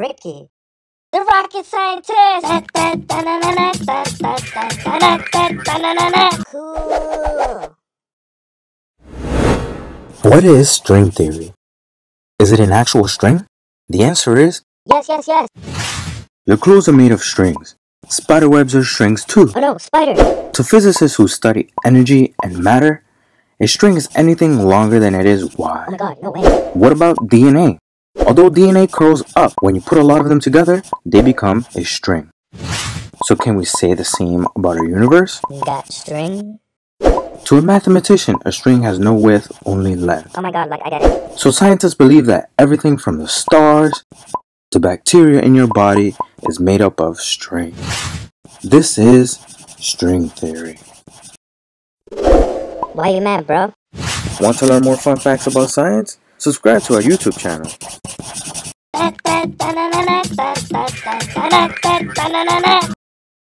Ricky. The rocket scientist! Cool. What is string theory? Is it an actual string? The answer is Yes, yes, yes. your clothes are made of strings. Spiderwebs are strings too. Oh no, spider. To physicists who study energy and matter, a string is anything longer than it is wide. Oh my god, no way. What about DNA? Although DNA curls up when you put a lot of them together, they become a string. So can we say the same about our universe? That string? To a mathematician, a string has no width, only length. Oh my god, like I get it. So scientists believe that everything from the stars to bacteria in your body is made up of string. This is string theory. Why you mad, bro? Want to learn more fun facts about science? Subscribe to our YouTube channel.